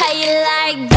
How you like